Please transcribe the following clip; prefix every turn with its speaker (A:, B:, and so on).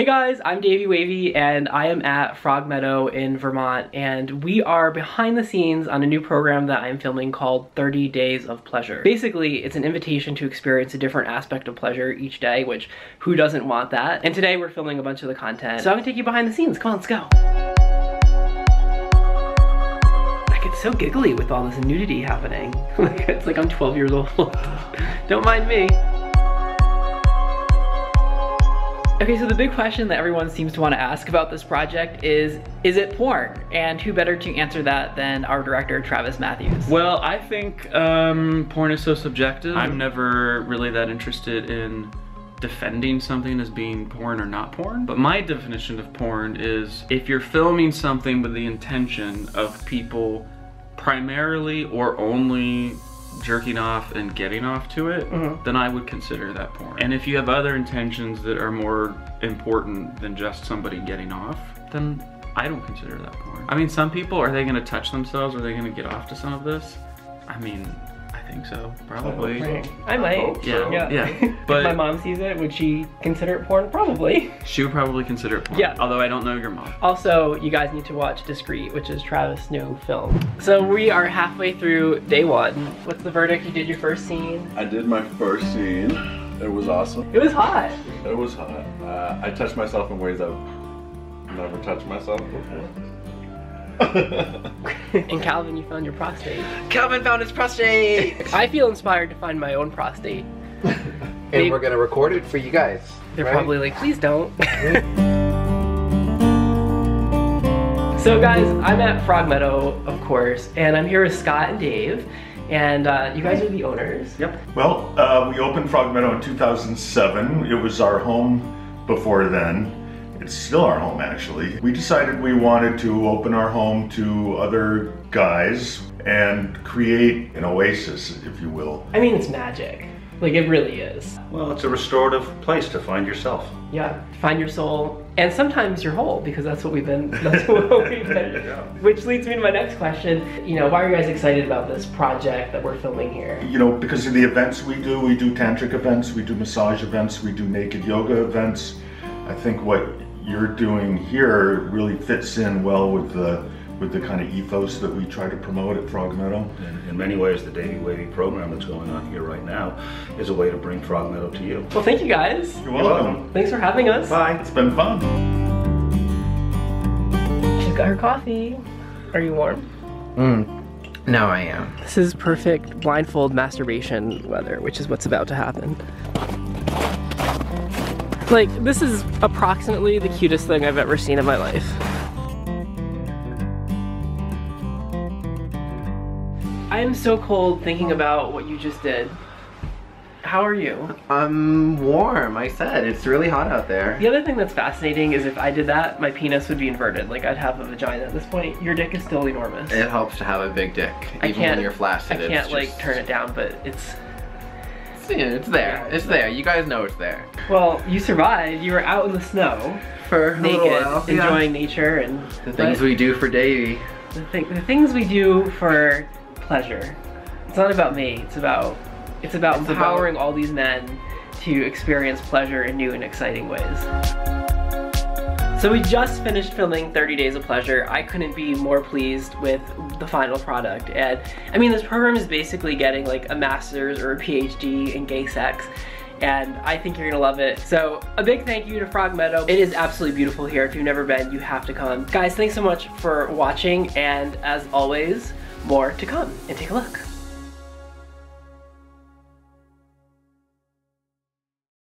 A: Hey guys, I'm Davey Wavey and I am at Frog Meadow in Vermont and we are behind the scenes on a new program that I'm filming called 30 Days of Pleasure. Basically, it's an invitation to experience a different aspect of pleasure each day, which who doesn't want that? And today we're filming a bunch of the content. So I'm gonna take you behind the scenes. Come on, let's go. I get so giggly with all this nudity happening. it's like I'm 12 years old. Don't mind me. Okay, so the big question that everyone seems to want to ask about this project is, is it porn? And who better to answer that than our director, Travis Mathews?
B: Well, I think um, porn is so subjective. I'm never really that interested in defending something as being porn or not porn. But my definition of porn is if you're filming something with the intention of people primarily or only jerking off and getting off to it,
A: Mhm.
B: then I would consider that porn. And if you have other intentions that are more important than just somebody getting off, then I don't consider that porn. I mean, some people, are they gonna touch themselves? Are they gonna get off to some of this? I mean, I think so, probably.
A: Right. I might.
C: hope
B: so.
A: Yeah.
B: Yeah,
A: if
B: but-
A: my mom sees it, would she consider it porn? Probably.
B: She would probably consider it porn.
A: Yeah.
B: Although I don't know your mom.
A: Also, you guys need to watch Discreet, which is Travis' new film. So we are halfway through day one. What's the verdict? You did your first scene.
C: I did my first scene. It was awesome.
A: It was hot.
C: It was hot. Uh, I touched myself in ways I've never touched myself before.
A: and Calvin, you found your prostate.
D: Calvin found his prostate!
A: I feel inspired to find my own prostate.
D: and we're gonna record it for you guys.
A: They're
D: right?
A: probably like, please don't. so guys, I'm at Frog Meadow, of course, and I'm here with Scott and Dave, and uh, you guys are the owners.
E: Yep. Well, uh, we opened Frog Meadow in 2007. It was our home before then. It's still our home, actually. We decided we wanted to open our home to other guys and create an oasis, if you will.
A: I mean, it's magic. Like, it really is.
F: Well, it's a restorative place to find yourself.
A: Yeah, find your soul, and sometimes your whole, because that's what we've been, that's what we've been.
E: Yeah.
A: Which leads me to my next question. You know, why are you guys excited about this project that we're filming here?
E: You know, because of the events we do, we do tantric events, we do massage events, we do naked yoga events. I think what you're doing here really fits in well with the with the kind of ethos that we try to promote at Frog Meadow.
F: And in many ways, the Davey Wavey program that's going on here right now is a way to bring Frog Meadow to you.
A: Well, thank you guys.
E: You're welcome.
A: Thanks for having us.
E: Bye. It's been fun.
A: She's got her coffee. Are you warm?
D: Mm. Now I am.
A: This is perfect blindfold masturbation weather, which is what's about to happen. Like, this is approximately the cutest thing I've ever seen in my life. I am so cold thinking about what you just did. How are you?
D: I'm warm, I said. It's really hot out there.
A: The other thing that's fascinating is if I did that, my penis would be inverted. Like, I'd have a vagina at this point. Your dick is still enormous.
D: It helps to have a big dick,
A: I
D: even when you're
A: I
D: flaccid. it's
A: can't, like,
D: just-
A: turn it down, but it's...
D: It's, yeah, it's there. It's there. You guys know it's there.
A: Well, you survived. You were out in the snow,
D: For a
A: naked,
D: while, yeah.
A: enjoying nature and
D: the things we do for Davey.
A: the, thing, the things we do for pleasure. It's not about me. It's about it's about
D: It's
A: empowering all these men to experience pleasure in new and exciting ways. So we just finished filming 30 Days of Pleasure. I couldn't be more pleased with the final product. And I mean, this program is basically getting like a master's or a PhD in gay sex. And I think you're gonna love it. So a big thank you to Frog Meadow. It is absolutely beautiful here. If you've never been, you have to come. Guys, thanks so much for watching. And as always, more to come. And take a look.